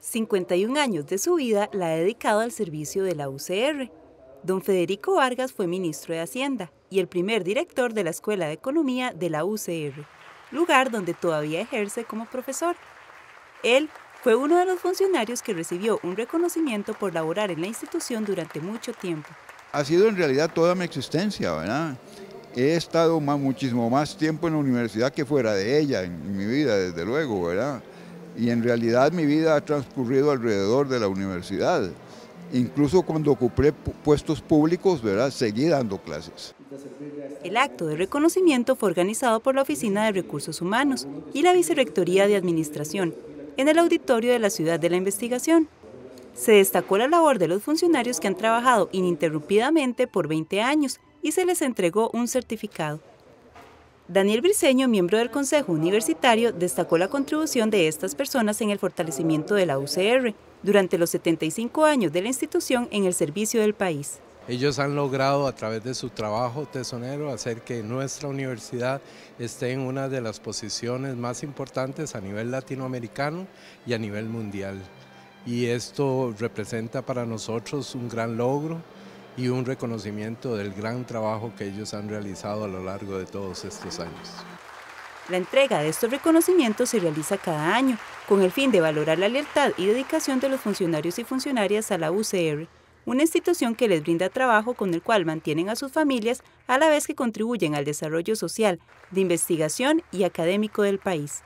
51 años de su vida la ha dedicado al servicio de la UCR. Don Federico Vargas fue ministro de Hacienda y el primer director de la Escuela de Economía de la UCR, lugar donde todavía ejerce como profesor. Él fue uno de los funcionarios que recibió un reconocimiento por laborar en la institución durante mucho tiempo. Ha sido en realidad toda mi existencia, ¿verdad? He estado muchísimo más tiempo en la universidad que fuera de ella, en mi vida, desde luego, ¿verdad? Y en realidad mi vida ha transcurrido alrededor de la universidad. Incluso cuando ocupé puestos públicos, ¿verdad? seguí dando clases. El acto de reconocimiento fue organizado por la Oficina de Recursos Humanos y la Vicerrectoría de Administración en el auditorio de la Ciudad de la Investigación. Se destacó la labor de los funcionarios que han trabajado ininterrumpidamente por 20 años y se les entregó un certificado. Daniel Briceño, miembro del Consejo Universitario, destacó la contribución de estas personas en el fortalecimiento de la UCR durante los 75 años de la institución en el servicio del país. Ellos han logrado a través de su trabajo tesonero hacer que nuestra universidad esté en una de las posiciones más importantes a nivel latinoamericano y a nivel mundial. Y esto representa para nosotros un gran logro y un reconocimiento del gran trabajo que ellos han realizado a lo largo de todos estos años. La entrega de estos reconocimientos se realiza cada año, con el fin de valorar la lealtad y dedicación de los funcionarios y funcionarias a la UCR, una institución que les brinda trabajo con el cual mantienen a sus familias a la vez que contribuyen al desarrollo social, de investigación y académico del país.